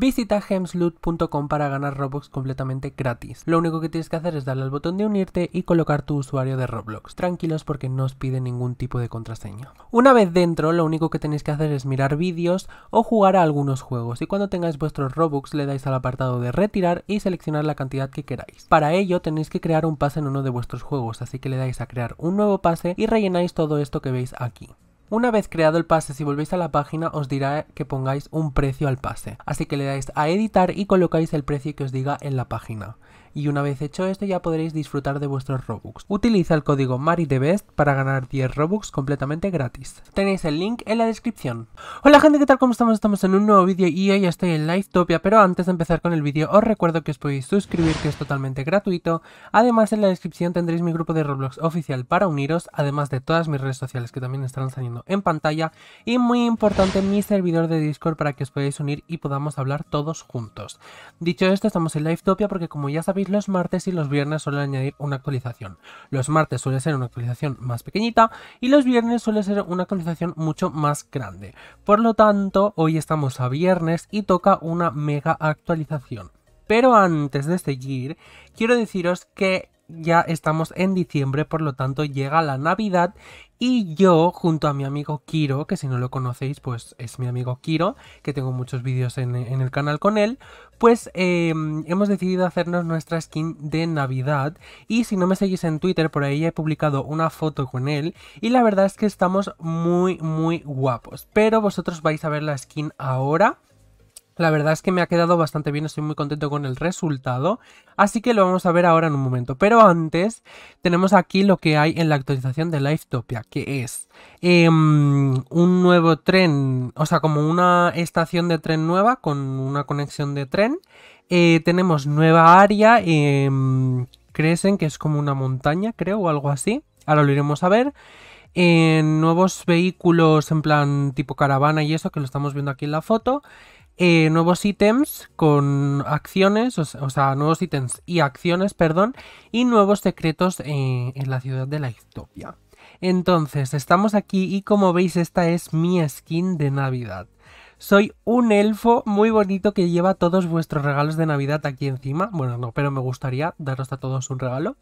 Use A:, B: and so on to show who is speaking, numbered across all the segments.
A: Visita gemsloot.com para ganar Robux completamente gratis. Lo único que tienes que hacer es darle al botón de unirte y colocar tu usuario de Roblox. Tranquilos porque no os pide ningún tipo de contraseña. Una vez dentro, lo único que tenéis que hacer es mirar vídeos o jugar a algunos juegos. Y cuando tengáis vuestros Robux le dais al apartado de retirar y seleccionar la cantidad que queráis. Para ello tenéis que crear un pase en uno de vuestros juegos, así que le dais a crear un nuevo pase y rellenáis todo esto que veis aquí. Una vez creado el pase, si volvéis a la página os dirá que pongáis un precio al pase, así que le dais a editar y colocáis el precio que os diga en la página y una vez hecho esto ya podréis disfrutar de vuestros Robux. Utiliza el código MARIDEBEST para ganar 10 Robux completamente gratis. Tenéis el link en la descripción. Hola gente, ¿qué tal? ¿Cómo estamos? Estamos en un nuevo vídeo y hoy estoy en Topia, pero antes de empezar con el vídeo os recuerdo que os podéis suscribir que es totalmente gratuito. Además en la descripción tendréis mi grupo de Roblox oficial para uniros, además de todas mis redes sociales que también estarán saliendo en pantalla y muy importante mi servidor de Discord para que os podáis unir y podamos hablar todos juntos. Dicho esto, estamos en Topia porque como ya sabéis los martes y los viernes suelen añadir una actualización. Los martes suele ser una actualización más pequeñita y los viernes suele ser una actualización mucho más grande. Por lo tanto, hoy estamos a viernes y toca una mega actualización. Pero antes de seguir, quiero deciros que ya estamos en diciembre, por lo tanto llega la Navidad y yo, junto a mi amigo Kiro, que si no lo conocéis, pues es mi amigo Kiro, que tengo muchos vídeos en, el canal con él, pues em, hemos decidido hacernos nuestra skin de Navidad. Y si no me seguís en Twitter, por ahí he publicado una foto con él. Y la verdad es que estamos muy, muy guapos. Pero vosotros vais a ver la skin ahora. La verdad es que me ha quedado bastante bien, estoy muy contento con el resultado, así que lo vamos a ver ahora en un momento. Pero antes tenemos aquí lo que hay en la actualización de Lifetopia, que es em, un nuevo tren, o sea, como una estación de tren nueva con una conexión de tren. Eh, tenemos nueva área, eh, Crecen, que es como una montaña, creo, o algo así. Ahora lo iremos a ver. En nuevos vehículos en plan tipo caravana y eso, que lo estamos viendo aquí en la foto. Eh, nuevos ítems con acciones, o, sea, nuevos ítems y acciones, perdón, y nuevos secretos eh, en la ciudad de la Istopia. Entonces, estamos aquí y como veis esta es mi skin de Navidad. Soy un elfo muy bonito que lleva todos vuestros regalos de Navidad aquí encima. Bueno, no, pero me gustaría daros a todos un regalo.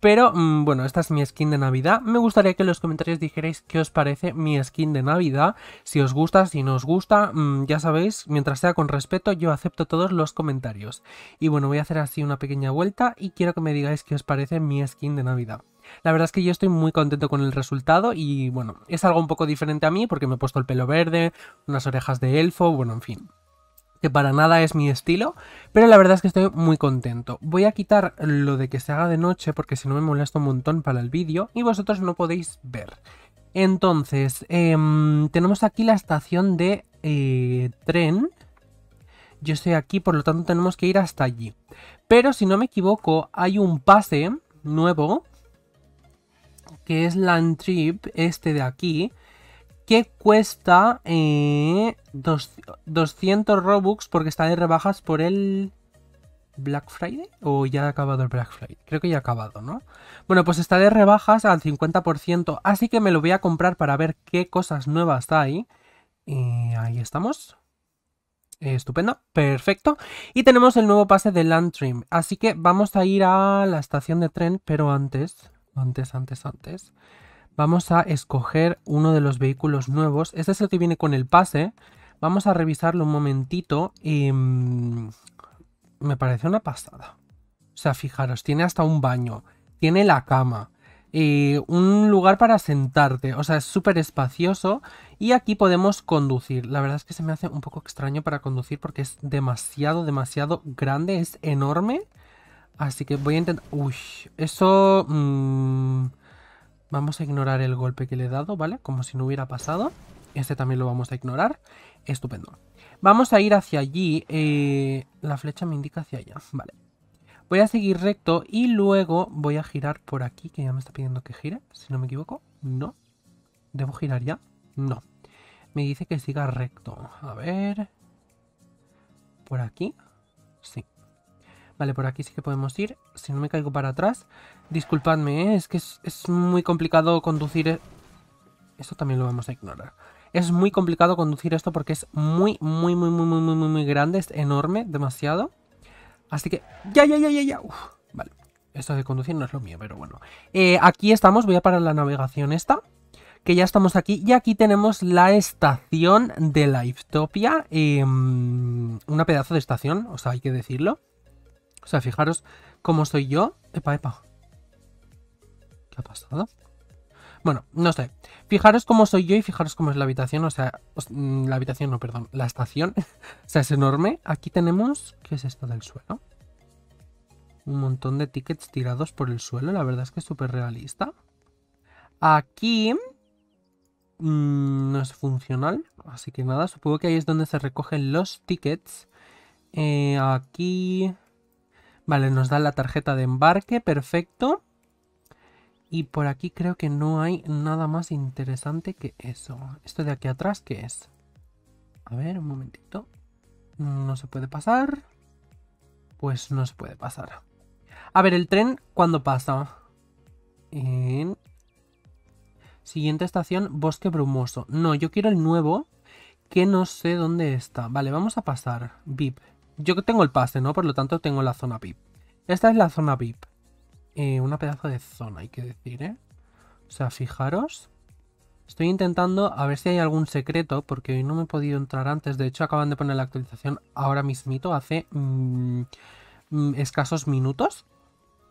A: Pero, mm, bueno, esta es mi skin de Navidad. Me gustaría que en los comentarios dijerais qué os parece mi skin de Navidad. Si os gusta, si no os gusta, mm, ya sabéis, mientras sea con respeto, yo acepto todos los comentarios. Y bueno, voy a hacer así una pequeña vuelta y quiero que me digáis qué os parece mi skin de Navidad. La verdad es que yo estoy muy contento con el resultado y bueno, es algo un poco diferente a mí porque me he puesto el pelo verde, unas orejas de elfo, bueno, en fin que para nada es mi estilo, pero la verdad es que estoy muy contento. Voy a quitar lo de que se haga de noche porque si no me molesta un montón para el vídeo y vosotros no podéis ver. Entonces, em, tenemos aquí la estación de eh, tren. Yo estoy aquí, por lo tanto tenemos que ir hasta allí. Pero si no me equivoco, hay un pase nuevo que es Land Trip, este de aquí, que cuesta 200 eh, Robux porque está de rebajas por el Black Friday o ya ha acabado el Black Friday. Creo que ya ha acabado, ¿no? Bueno, pues está de rebajas al 50%, así que me lo voy a comprar para ver qué cosas nuevas hay. Y ahí estamos. Estupendo, perfecto. Y tenemos el nuevo pase de Land Trim. Así que vamos a ir a la estación de tren, pero antes antes, antes, antes. Vamos a escoger uno de los vehículos nuevos. Este es el que viene con el pase. Vamos a revisarlo un momentito. Y, mm, me parece una pasada. O sea, fijaros, tiene hasta un baño. Tiene la cama. y un lugar para sentarte. O sea, es súper espacioso. Y aquí podemos conducir. La verdad es que se me hace un poco extraño para conducir porque es demasiado, demasiado grande. Es enorme. Así que voy a intentar... Uy, eso... Mm, vamos a ignorar el golpe que le he dado, ¿vale? Como si no hubiera pasado. Este también lo vamos a ignorar. Estupendo. Vamos a ir hacia allí. Eh, la flecha me indica hacia allá. Vale. Voy a seguir recto y luego voy a girar por aquí, que ya me está pidiendo que gire, si no me equivoco. No. ¿Debo girar ya? No. Me dice que siga recto. A ver... ¿Por aquí? Sí. Vale, por aquí sí que podemos ir. Si no me caigo para atrás. Disculpadme, ¿eh? es que es, muy complicado conducir... E- Eso también lo vamos a ignorar. Es muy complicado conducir esto porque es muy, muy, muy, muy, muy, muy, muy, muy grande. Es enorme, demasiado. Así que... ¡Ya, ya, ya, ya, ya! vale. Esto de conducir no es lo mío, pero bueno. Eh, aquí estamos. Voy a parar la navegación esta. Que ya estamos aquí. Y aquí tenemos la estación de Lifetopia. Eh, una pedazo de estación, o sea, hay que decirlo. O sea, fijaros cómo soy yo. Epa, epa. ¿Qué ha pasado? Bueno, no sé. Fijaros cómo soy yo y fijaros cómo es la habitación. O sea, mm, la habitación, no, perdón. La estación. o sea, es enorme. Aquí tenemos... ¿Qué es esto del suelo? Un montón de tickets tirados por el suelo. La verdad es que es súper realista. Aquí... Mm, no es funcional. Así que nada, supongo que ahí es donde se recogen los tickets. Eh, aquí... Vale, nos da la tarjeta de embarque. Perfecto. Y por aquí creo que no hay nada más interesante que eso. Esto de aquí atrás, ¿qué es? A ver, un momentito. No se puede pasar. Pues no se puede pasar. A ver, el tren, ¿cuándo pasa? En... Siguiente estación, Bosque Brumoso. No, yo quiero el nuevo, que no sé dónde está. Vale, vamos a pasar. VIP. Yo tengo el pase, ¿no? Por lo tanto tengo la zona VIP. Esta es la zona VIP. Eh, una pedazo de zona, hay que decir, ¿eh? O sea, fijaros. Estoy intentando a ver si hay algún secreto, porque hoy no me he podido entrar antes. De hecho, acaban de poner la actualización ahora mismito, hace mm, mm, escasos minutos.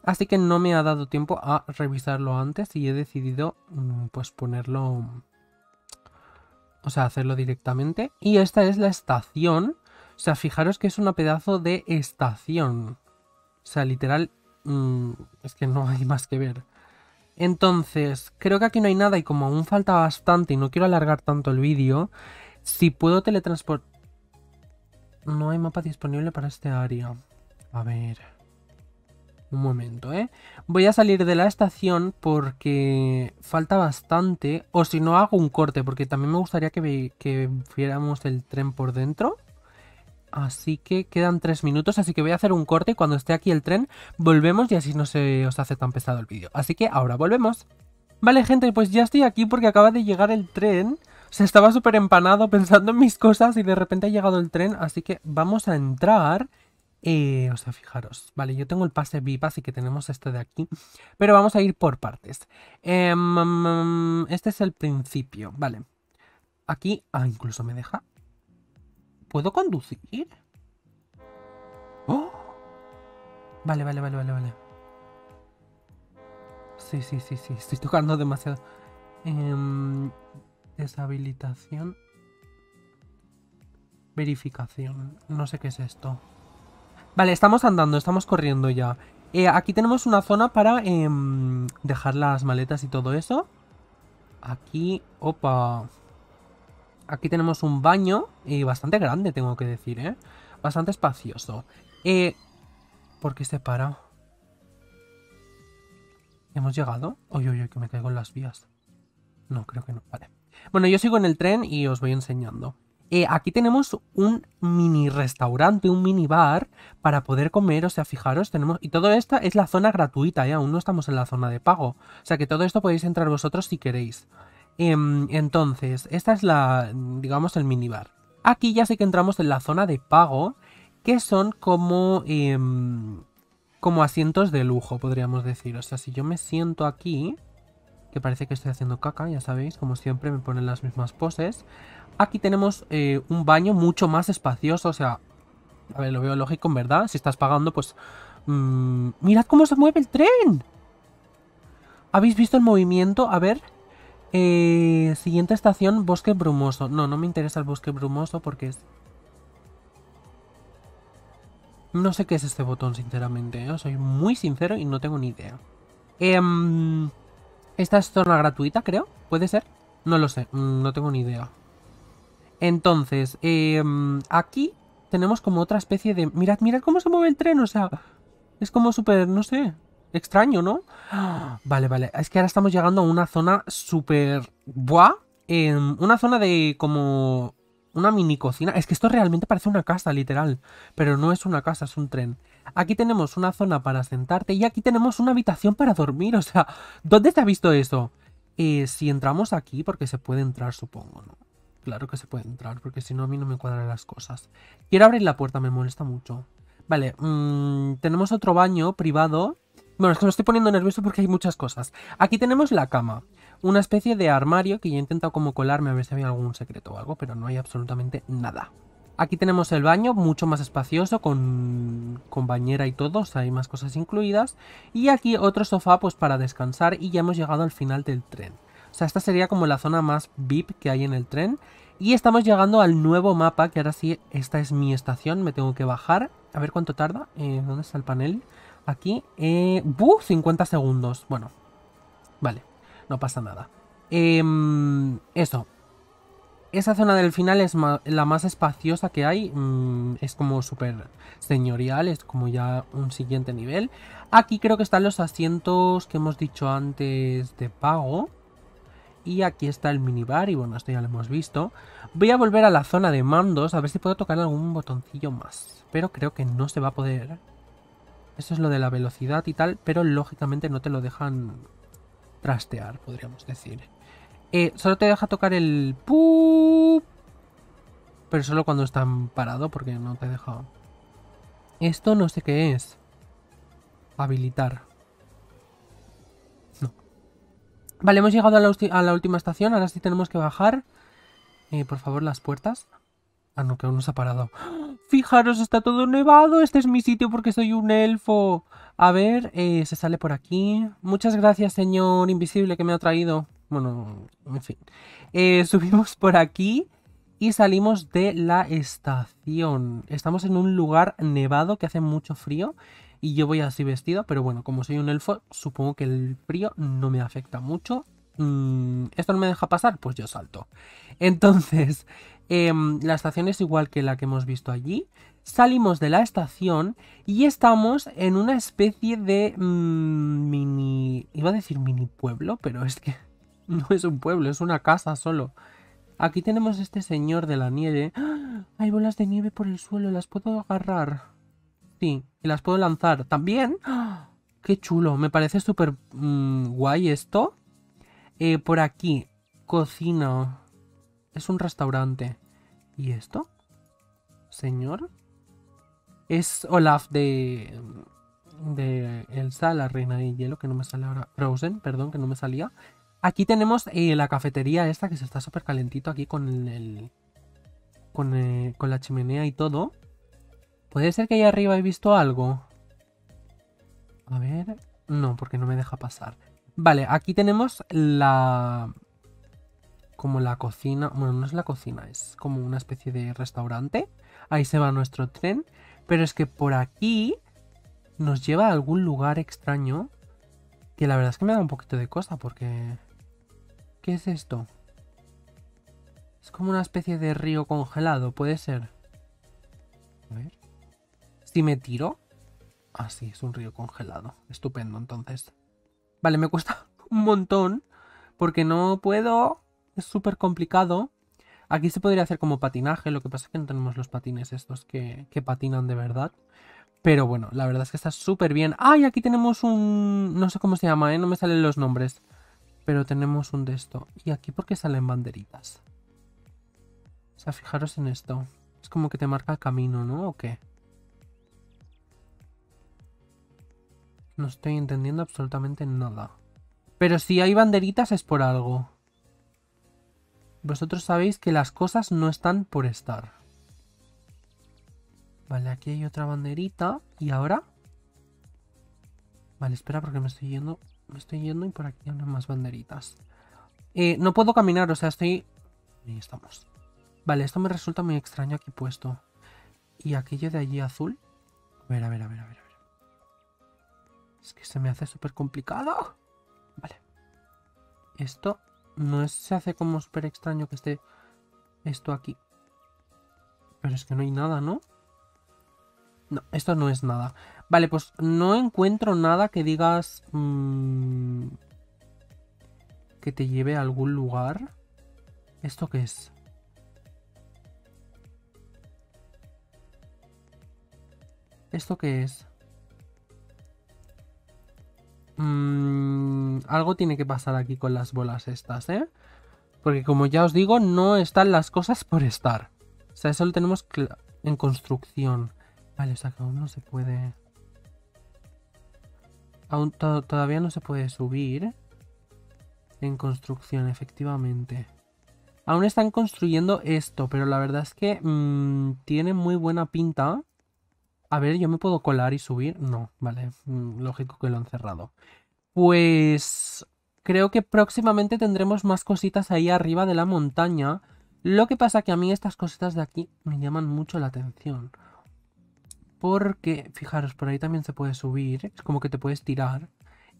A: Así que no me ha dado tiempo a revisarlo antes y he decidido mm, pues ponerlo... O sea, hacerlo directamente. Y esta es la estación. O sea, fijaros que es una pedazo de estación. O sea, literal, Mm, es que no hay más que ver. Entonces, creo que aquí no hay nada y como aún falta bastante y no quiero alargar tanto el vídeo, si puedo teletransportar... No hay mapa disponible para este área. A ver... Un momento, ¿eh? Voy a salir de la estación porque falta bastante. O si no, hago un corte porque también me gustaría que, que viéramos el tren por dentro. Así que quedan tres minutos, así que voy a hacer un corte y cuando esté aquí el tren volvemos y así no se os hace tan pesado el vídeo. Así que ahora volvemos. Vale gente, pues ya estoy aquí porque acaba de llegar el tren. O sea, estaba súper empanado pensando en mis cosas y de repente ha llegado el tren, así que vamos a entrar. Eh, o sea, fijaros, vale, yo tengo el pase VIP, así que tenemos este de aquí. Pero vamos a ir por partes. Em, este es el principio, vale. Aquí, ah, incluso me deja ¿Puedo conducir? ¡Oh! Vale, vale, vale, vale, vale. Sí, sí, sí, sí. Estoy tocando demasiado. Em, deshabilitación. Verificación. No sé qué es esto. Vale, estamos andando, estamos corriendo ya. Eh, aquí tenemos una zona para em, dejar las maletas y todo eso. Aquí, opa. Aquí tenemos un baño y bastante grande, tengo que decir, ¿eh? Bastante espacioso. Eh, ¿Por qué se para? ¿Hemos llegado? Uy, uy, que me caigo en las vías. No, creo que no. Vale. Bueno, yo sigo en el tren y os voy enseñando. Eh, aquí tenemos un mini restaurante, un mini bar para poder comer, o sea, fijaros, tenemos... Y todo esto es la zona gratuita, ¿eh? Aún no estamos en la zona de pago. O sea que todo esto podéis entrar vosotros si queréis. Em, entonces, esta es la, digamos, el minibar. Aquí ya sé que entramos en la zona de pago, que son como, em, como asientos de lujo, podríamos decir. O sea, si yo me siento aquí, que parece que estoy haciendo caca, ya sabéis, como siempre me ponen las mismas poses. Aquí tenemos eh, un baño mucho más espacioso, o sea, a ver, lo veo lógico en verdad. Si estás pagando, pues... Mm, mirad cómo se mueve el tren. ¿Habéis visto el movimiento? A ver... Eh, siguiente estación, bosque brumoso. No, no me interesa el bosque brumoso porque es... No sé qué es este botón, sinceramente. ¿eh? Soy muy sincero y no tengo ni idea. Em, esta es zona gratuita, creo. ¿Puede ser? No lo sé, mm, no tengo ni idea. Entonces, em, aquí tenemos como otra especie de... Mirad, mirad cómo se mueve el tren, o sea... Es como súper, no sé, Extraño, ¿no? Vale, vale. Es que ahora estamos llegando a una zona súper... Buah. una zona de como... Una mini cocina. Es que esto realmente parece una casa, literal. Pero no es una casa, es un tren. Aquí tenemos una zona para sentarte y aquí tenemos una habitación para dormir. O sea, ¿dónde te ha visto eso? Eh, si entramos aquí, porque se puede entrar, supongo, ¿no? Claro que se puede entrar, porque si no a mí no me cuadran las cosas. Quiero abrir la puerta, me molesta mucho. Vale, mm, tenemos otro baño privado. Bueno, es que me estoy poniendo nervioso porque hay muchas cosas. Aquí tenemos la cama. Una especie de armario que yo he intentado como colarme a ver si había algún secreto o algo, pero no hay absolutamente nada. Aquí tenemos el baño, mucho más espacioso, con, con bañera y todo, o sea, hay más cosas incluidas. Y aquí otro sofá pues para descansar y ya hemos llegado al final del tren. O sea, esta sería como la zona más VIP que hay en el tren. Y estamos llegando al nuevo mapa, que ahora sí, esta es mi estación, me tengo que bajar. A ver cuánto tarda. Eh, ¿Dónde está el panel? Aquí. Eh, 50 segundos. Bueno, vale, no pasa nada. Eh, eso, esa zona del final es la más espaciosa que hay. Mm, es como súper señorial, es como ya un siguiente nivel. Aquí creo que están los asientos que hemos dicho antes de pago. Y aquí está el minibar y bueno, esto ya lo hemos visto. Voy a volver a la zona de mandos a ver si puedo tocar algún botoncillo más. Pero creo que no se va a poder. Eso es lo de la velocidad y tal, pero lógicamente no te lo dejan trastear, podríamos decir. Eh, solo te deja tocar el... Pero solo cuando están parado porque no te deja... Esto no sé qué es. Habilitar. No. Vale, hemos llegado a la, última estación. Ahora sí tenemos que bajar. Eh, por favor, las puertas. Ah, no, que aún no se ha parado. Fijaros, está todo nevado. Este es mi sitio porque soy un elfo. A ver, eh, se sale por aquí. Muchas gracias, señor invisible, que me ha traído. Bueno, en fin. Eh, subimos por aquí y salimos de la estación. Estamos en un lugar nevado que hace mucho frío y yo voy así vestido, pero bueno, como soy un elfo, supongo que el frío no me afecta mucho. Mm, ¿Esto no me deja pasar? Pues yo salto. Entonces, em, la estación es igual que la que hemos visto allí. Salimos de la estación y estamos en una especie de mm, mini... Iba a decir mini pueblo, pero es que no es un pueblo, es una casa solo. Aquí tenemos este señor de la nieve. ¡Ah! Hay bolas de nieve por el suelo, las puedo agarrar. Sí, y las puedo lanzar. ¿También? ¡Ah! Qué chulo, me parece súper mm, guay esto. Eh, por aquí, cocina. Es un restaurante. ¿Y esto? Señor. Es Olaf de... De Elsa, la reina de hielo, que no me sale ahora. Frozen, perdón, que no me salía. Aquí tenemos eh, la cafetería esta que se está súper calentito aquí con el... Con, eh, con la chimenea y todo. Puede ser que ahí arriba he visto algo. A ver... No, porque no me deja pasar. Vale, aquí tenemos la... Como la cocina... Bueno, no es la cocina, es como una especie de restaurante. Ahí se va nuestro tren. Pero es que por aquí nos lleva a algún lugar extraño. Que la verdad es que me da un poquito de cosa porque... ¿Qué es esto? Es como una especie de río congelado, puede ser. A ver. Si me tiro. Ah, sí, es un río congelado. Estupendo, entonces. Vale, me cuesta un montón. Porque no puedo. Es súper complicado. Aquí se podría hacer como patinaje. Lo que pasa es que no tenemos los patines estos que, que patinan de verdad. Pero bueno, la verdad es que está súper bien. ¡Ay! aquí tenemos un... No sé cómo se llama, ¿eh? No me salen los nombres. Pero tenemos un de esto. ¿Y aquí por qué salen banderitas? O sea, fijaros en esto. Es como que te marca el camino, ¿no? ¿O qué? No estoy entendiendo absolutamente nada. Pero si hay banderitas es por algo. Vosotros sabéis que las cosas no están por estar. Vale, aquí hay otra banderita. ¿Y ahora? Vale, espera porque me estoy yendo me estoy yendo y por aquí hay más banderitas. Eh, no puedo caminar, o sea, estoy... Ahí estamos. Vale, esto me resulta muy extraño aquí puesto. ¿Y aquello de allí azul? A ver, a ver, a ver, a ver. A ver. Es que se me hace súper complicado. Vale. Esto no se hace como súper extraño que esté esto aquí. Pero es que no hay nada, ¿no? No, esto no es nada. Vale, pues no encuentro nada que digas... Mm, que te lleve a algún lugar. ¿Esto qué es? ¿Esto qué es? Mm, algo tiene que pasar aquí con las bolas estas, ¿eh? Porque como ya os digo, no están las cosas por estar. O sea, eso lo tenemos en construcción. Vale, o sea que aún no se puede... Aún todavía no se puede subir. En construcción, efectivamente. Aún están construyendo esto, pero la verdad es que mm, tiene muy buena pinta. A ver, ¿yo me puedo colar y subir? No, vale, mm, lógico que lo han cerrado. Pues creo que próximamente tendremos más cositas ahí arriba de la montaña. Lo que pasa que a mí estas cositas de aquí me llaman mucho la atención. Porque, fijaros, por ahí también se puede subir. Es como que te puedes tirar.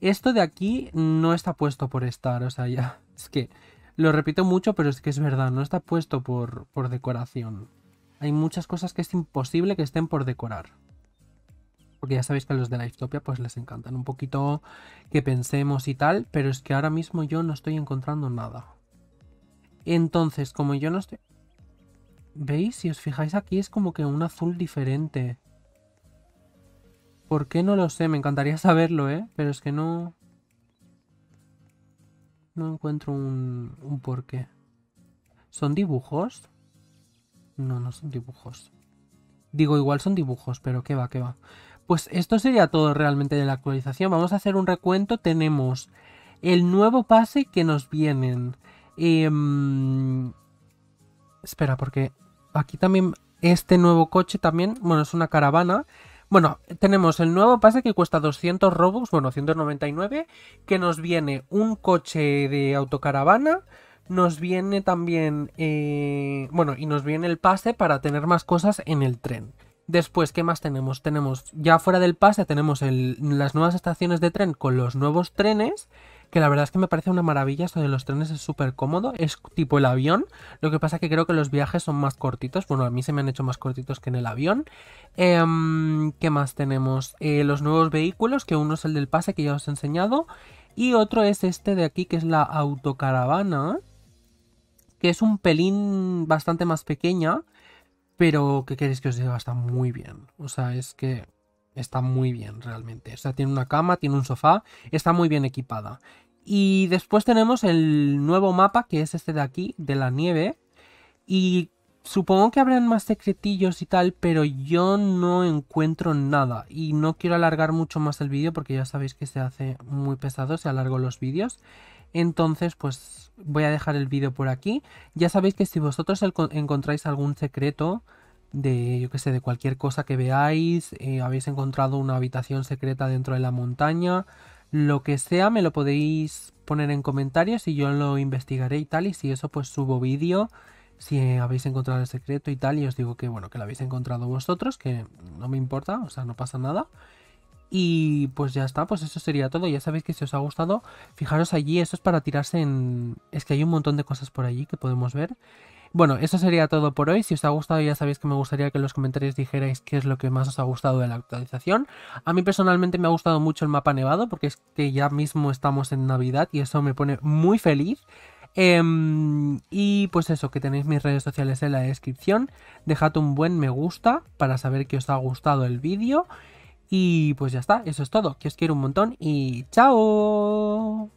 A: Esto de aquí no está puesto por estar. O sea, ya. Es que lo repito mucho, pero es que es verdad. No está puesto por, por decoración. Hay muchas cosas que es imposible que estén por decorar. Porque ya sabéis que a los de la Liftopia pues les encantan un poquito que pensemos y tal, pero es que ahora mismo yo no estoy encontrando nada. Entonces, como yo no estoy... ¿Veis? Si os fijáis aquí es como que un azul diferente. ¿Por qué no lo sé? Me encantaría saberlo, ¿eh? Pero es que no... No encuentro un, un porqué. ¿Son dibujos? No, no son dibujos. Digo, igual son dibujos, pero qué va, qué va. Pues esto sería todo realmente de la actualización. Vamos a hacer un recuento. Tenemos el nuevo pase que nos vienen. Em, espera, porque aquí también este nuevo coche también, bueno, es una caravana. Bueno, tenemos el nuevo pase que cuesta 200 Robux, bueno, 199, que nos viene un coche de autocaravana, nos viene también, eh, bueno, y nos viene el pase para tener más cosas en el tren. Después, ¿qué más tenemos? Tenemos, ya fuera del pase, tenemos las nuevas estaciones de tren con los nuevos trenes. Que la verdad es que me parece una maravilla. Esto de los trenes es súper cómodo. Es tipo el avión. Lo que pasa que creo que los viajes son más cortitos. Bueno, a mí se me han hecho más cortitos que en el avión. Em, ¿Qué más tenemos? Eh, los nuevos vehículos, que uno es el del pase que ya os he enseñado. Y otro es este de aquí, que es la autocaravana. Que es un pelín bastante más pequeña. Pero, ¿qué queréis que os diga? Está muy bien. O sea, es que está muy bien realmente. O sea, tiene una cama, tiene un sofá, está muy bien equipada. Y después tenemos el nuevo mapa, que es este de aquí, de la nieve. Y supongo que habrán más secretillos y tal, pero yo no encuentro nada. Y no quiero alargar mucho más el vídeo porque ya sabéis que se hace muy pesado si alargo los vídeos. Entonces, pues voy a dejar el vídeo por aquí. Ya sabéis que si vosotros encontráis algún secreto de, yo que sé, de cualquier cosa que veáis, eh, habéis encontrado una habitación secreta dentro de la montaña, lo que sea, me lo podéis poner en comentarios y yo lo investigaré y tal. Y si eso, pues subo vídeo si habéis encontrado el secreto y tal. Y os digo que, bueno, que lo habéis encontrado vosotros, que no me importa, o sea, no pasa nada. Y pues ya está, pues eso sería todo. Ya sabéis que si os ha gustado, fijaros allí, eso es para tirarse en... Es que hay un montón de cosas por allí que podemos ver. Bueno, eso sería todo por hoy. Si os ha gustado, ya sabéis que me gustaría que en los comentarios dijerais qué es lo que más os ha gustado de la actualización. A mí personalmente me ha gustado mucho el mapa nevado, porque es que ya mismo estamos en Navidad y eso me pone muy feliz. Em, y pues eso, que tenéis mis redes sociales en la descripción. Dejad un buen me gusta para saber que os ha gustado el vídeo. Y pues ya está, eso es todo. Que os quiero un montón y chao.